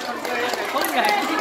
今回。